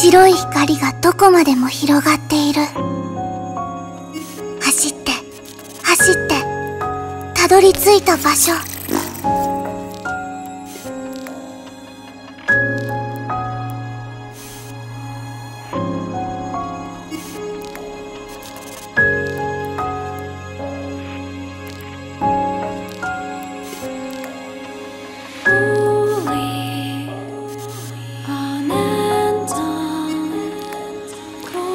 白い光がどこまでも広がっている。走って走ってたどり着いた場所。